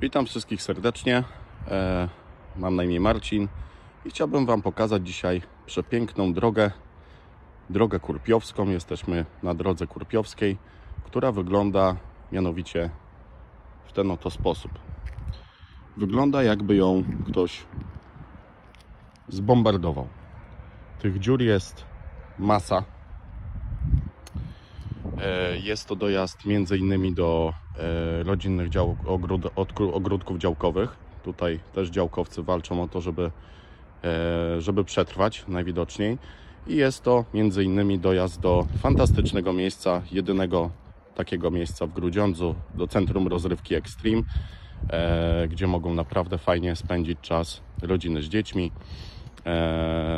Witam wszystkich serdecznie. E, mam na imię Marcin i chciałbym Wam pokazać dzisiaj przepiękną drogę, drogę kurpiowską. Jesteśmy na drodze kurpiowskiej, która wygląda mianowicie w ten oto sposób. Wygląda jakby ją ktoś zbombardował. Tych dziur jest masa. E, Jest to dojazd innymi do e, rodzinnych dział, ogród, ogródków działkowych. Tutaj też działkowcy walczą o to, żeby, e, żeby przetrwać najwidoczniej. I jest to innymi dojazd do fantastycznego miejsca, jedynego takiego miejsca w Grudziądzu, do Centrum Rozrywki Extreme, gdzie mogą naprawdę fajnie spędzić czas rodziny z dziećmi,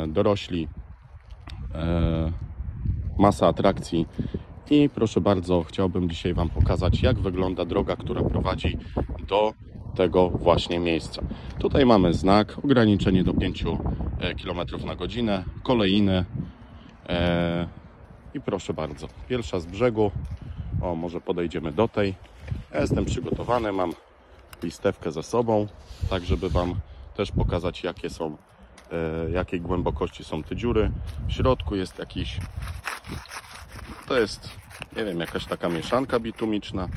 dorośli, masa atrakcji i proszę bardzo, chciałbym dzisiaj Wam pokazać, jak wygląda droga, która prowadzi do tego właśnie miejsca. Tutaj mamy znak, ograniczenie do 5 km na godzinę, kolejny e, i proszę bardzo, pierwsza z brzegu, o może podejdziemy do tej. Ja jestem przygotowany, mam listewkę ze sobą, tak żeby Wam też pokazać, jakie są, e, jakiej głębokości są te dziury. W środku jest jakiś to jest, nie wiem, jakaś taka mieszanka bitumiczna,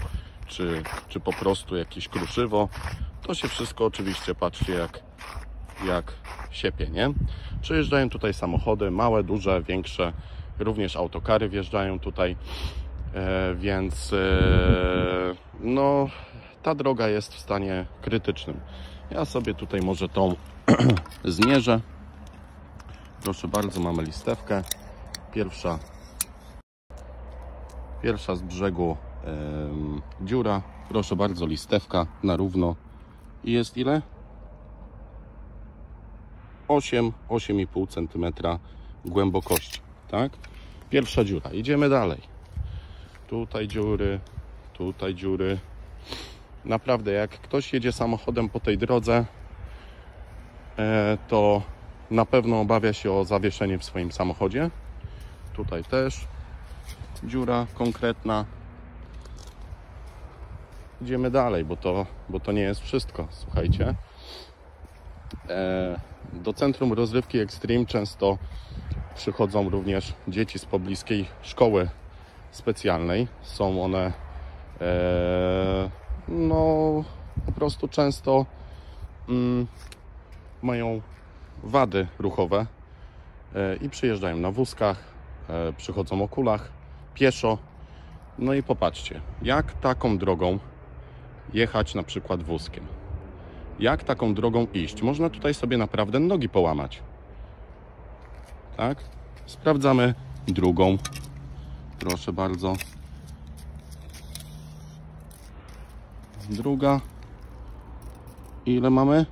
czy, czy po prostu jakieś kruszywo. To się wszystko oczywiście, patrzcie, jak, jak siepie, nie? Przyjeżdżają tutaj samochody, małe, duże, większe, również autokary wjeżdżają tutaj, e, więc e, no, ta droga jest w stanie krytycznym. Ja sobie tutaj może tą zmierzę. Proszę bardzo, mamy listewkę. Pierwsza Pierwsza z brzegu dziura. Proszę bardzo, listewka na równo. I jest ile? 8, 8,5 cm głębokości. Tak? Pierwsza dziura. Idziemy dalej. Tutaj dziury, tutaj dziury. Naprawdę, jak ktoś jedzie samochodem po tej drodze, e, to na pewno obawia się o zawieszenie w swoim samochodzie. Tutaj też dziura konkretna. Idziemy dalej, bo to, bo to nie jest wszystko. Słuchajcie. E, do centrum rozrywki Extreme często przychodzą również dzieci z pobliskiej szkoły specjalnej. Są one e, no po prostu często mm, mają wady ruchowe e, i przyjeżdżają na wózkach, przychodzą o kulach pieszo. No i popatrzcie, jak taką drogą jechać na przykład wózkiem. Jak taką drogą iść? Można tutaj sobie naprawdę nogi połamać. Tak? Sprawdzamy drugą. Proszę bardzo. Druga. Ile mamy?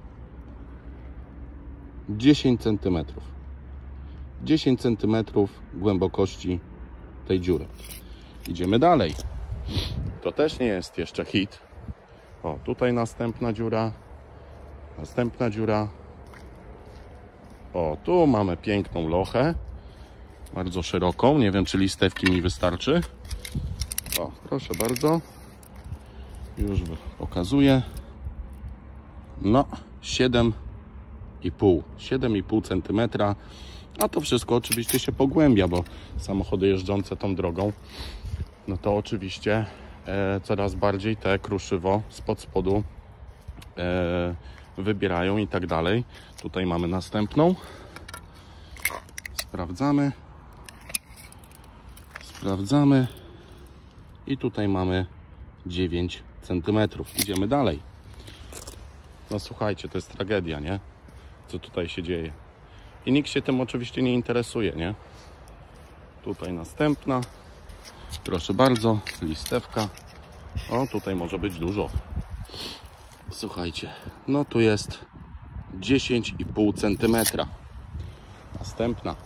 10 cm. 10 cm głębokości tej dziury. Idziemy dalej. To też nie jest jeszcze hit. O, tutaj następna dziura. Następna dziura. O, tu mamy piękną lochę. Bardzo szeroką. Nie wiem, czy listewki mi wystarczy. O, proszę bardzo. Już pokazuję. No, 7,5 7,5 centymetra a to wszystko oczywiście się pogłębia, bo samochody jeżdżące tą drogą, no to oczywiście e, coraz bardziej te kruszywo spod spodu e, wybierają i tak dalej. Tutaj mamy następną. Sprawdzamy. Sprawdzamy. I tutaj mamy 9 cm. Idziemy dalej. No słuchajcie, to jest tragedia, nie? Co tutaj się dzieje. I nikt się tym oczywiście nie interesuje, nie? Tutaj następna. Proszę bardzo, listewka. O, tutaj może być dużo. Słuchajcie, no tu jest 10,5 cm. Następna.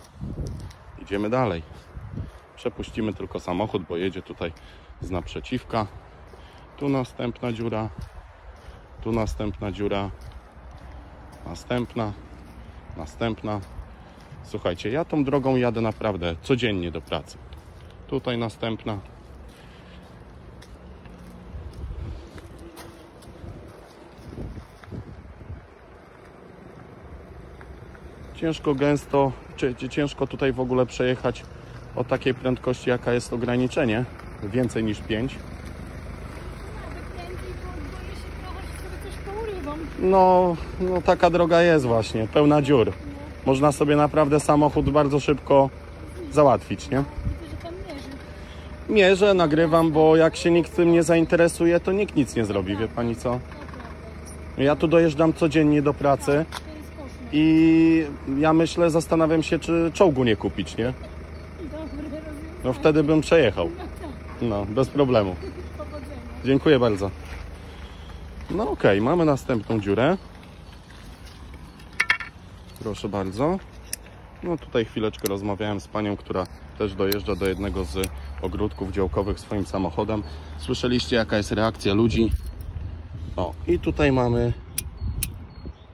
Idziemy dalej. Przepuścimy tylko samochód, bo jedzie tutaj z naprzeciwka. Tu następna dziura. Tu następna dziura następna, następna. Słuchajcie, ja tą drogą jadę naprawdę codziennie do pracy. Tutaj następna. Ciężko gęsto, czy, ciężko tutaj w ogóle przejechać o takiej prędkości, jaka jest ograniczenie, więcej niż 5. No, no taka droga jest właśnie, pełna dziur. Można sobie naprawdę samochód bardzo szybko załatwić, nie? Mierzę, nagrywam, bo jak się nikt tym nie zainteresuje, to nikt nic nie zrobi, wie pani co? Ja tu dojeżdżam codziennie do pracy kosmos. i ja myślę, zastanawiam się, czy czołgu nie kupić, nie? No wtedy bym przejechał. No tak, No, bez problemu. Dziękuję bardzo. No okej, mamy następną dziurę. Proszę bardzo. No tutaj chwileczkę rozmawiałem z panią, która też dojeżdża do jednego z ogródków działkowych swoim samochodem. Słyszeliście jaka jest reakcja ludzi? O, i tutaj mamy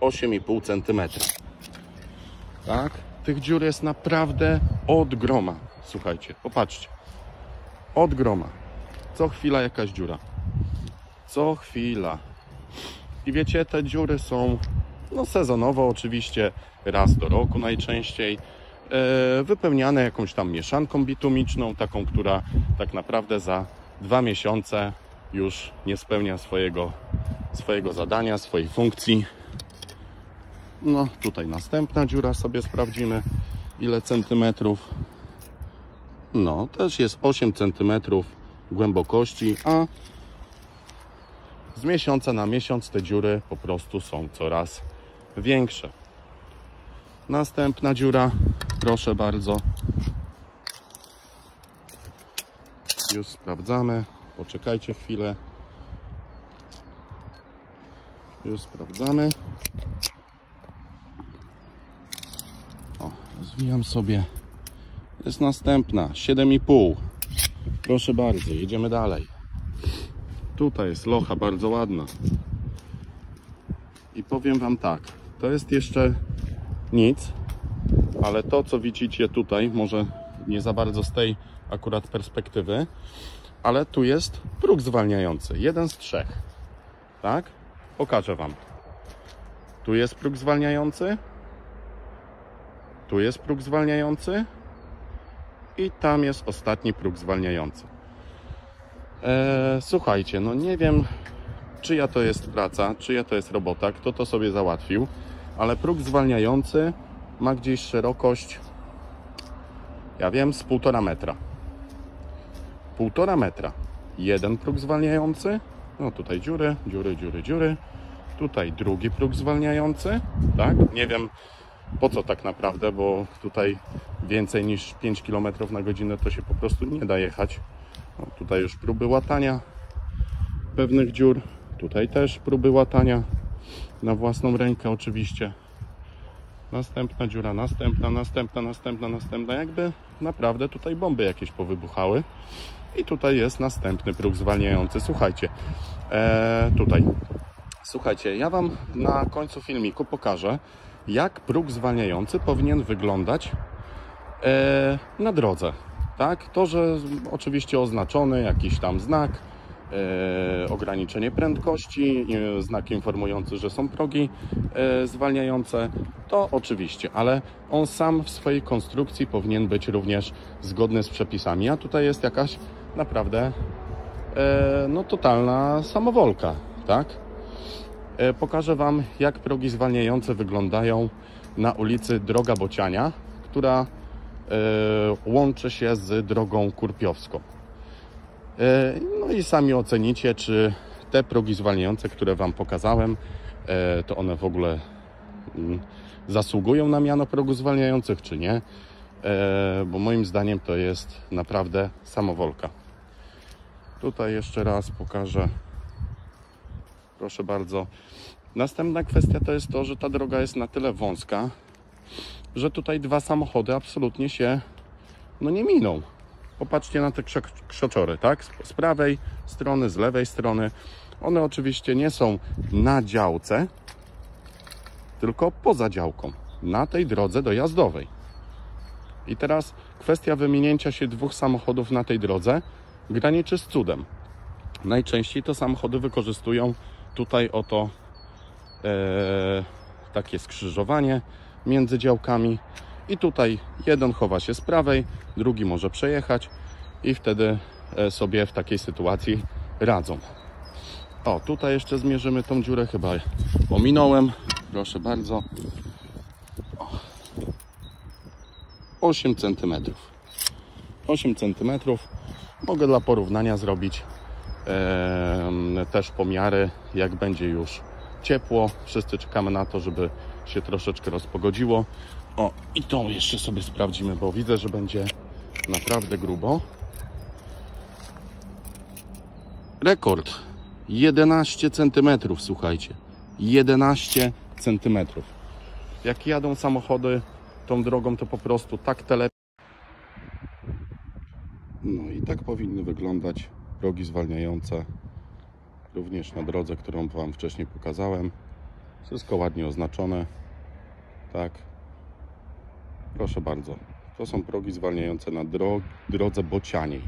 8,5 cm. Tak? Tych dziur jest naprawdę od groma. Słuchajcie, popatrzcie. Od groma. Co chwila jakaś dziura. Co chwila. I wiecie, te dziury są no, sezonowo oczywiście, raz do roku najczęściej. E, wypełniane jakąś tam mieszanką bitumiczną, taką, która tak naprawdę za dwa miesiące już nie spełnia swojego, swojego zadania, swojej funkcji. No, tutaj następna dziura sobie sprawdzimy, ile centymetrów. No, też jest 8 centymetrów głębokości, a z miesiąca na miesiąc te dziury po prostu są coraz większe. Następna dziura, proszę bardzo. Już sprawdzamy. Poczekajcie chwilę. Już sprawdzamy. O, zwijam sobie. Jest następna, 7,5. Proszę bardzo, jedziemy dalej. Tutaj jest locha bardzo ładna. I powiem Wam tak, to jest jeszcze nic, ale to co widzicie tutaj, może nie za bardzo z tej akurat perspektywy, ale tu jest próg zwalniający, jeden z trzech. Tak? Pokażę Wam. Tu jest próg zwalniający, tu jest próg zwalniający i tam jest ostatni próg zwalniający. Eee, słuchajcie, no nie wiem, czyja to jest praca, czyja to jest robota, kto to sobie załatwił, ale próg zwalniający ma gdzieś szerokość, ja wiem, z półtora metra. Półtora metra. Jeden próg zwalniający, no tutaj dziury, dziury, dziury, dziury. Tutaj drugi próg zwalniający, tak? Nie wiem po co tak naprawdę, bo tutaj więcej niż 5 km na godzinę to się po prostu nie da jechać. No, tutaj już próby łatania pewnych dziur. Tutaj też próby łatania na własną rękę oczywiście. Następna dziura, następna, następna, następna, następna. Jakby naprawdę tutaj bomby jakieś powybuchały. I tutaj jest następny próg zwalniający. Słuchajcie, e, tutaj. Słuchajcie, ja Wam na końcu filmiku pokażę, jak próg zwalniający powinien wyglądać e, na drodze. Tak? To, że oczywiście oznaczony jakiś tam znak, e, ograniczenie prędkości, e, znak informujący, że są progi e, zwalniające, to oczywiście, ale on sam w swojej konstrukcji powinien być również zgodny z przepisami. A tutaj jest jakaś naprawdę e, no, totalna samowolka, tak? E, Pokażę Wam, jak progi zwalniające wyglądają na ulicy Droga Bociania, która łączy się z drogą kurpiowską. E, No i sami ocenicie, czy te progi zwalniające, które Wam pokazałem, e, to one w ogóle mm, zasługują na miano progu zwalniających, czy nie. E, Bo moim zdaniem to jest naprawdę samowolka. Tutaj jeszcze raz pokażę. Proszę bardzo. Następna kwestia to jest to, że ta droga jest na tyle wąska, że tutaj dwa samochody absolutnie się no nie miną. Popatrzcie na te krzaczory, tak? Z prawej strony, z lewej strony. One oczywiście nie są na działce, tylko poza działką, na tej drodze dojazdowej. I teraz kwestia wyminięcia się dwóch samochodów na tej drodze graniczy z cudem. Najczęściej to samochody wykorzystują tutaj oto e, takie skrzyżowanie między działkami. I tutaj jeden chowa się z prawej, drugi może przejechać i wtedy e, sobie w takiej sytuacji radzą. O, tutaj jeszcze zmierzymy tą dziurę, chyba ominąłem. Proszę bardzo. O. 8 cm. 8 cm. Mogę dla porównania zrobić też pomiary, jak będzie już ciepło. Wszyscy czekamy na to, żeby się troszeczkę rozpogodziło. O, i tą jeszcze sobie sprawdzimy, bo widzę, że będzie naprawdę grubo. Rekord 11 cm, słuchajcie. 11 cm. Jak jadą samochody tą drogą, to po prostu tak tele. No i tak powinny wyglądać progi zwalniające. Również na drodze, którą Wam wcześniej pokazałem. Wszystko ładnie oznaczone. Tak. Proszę bardzo. To są progi zwalniające na dro- drodze bocianiej.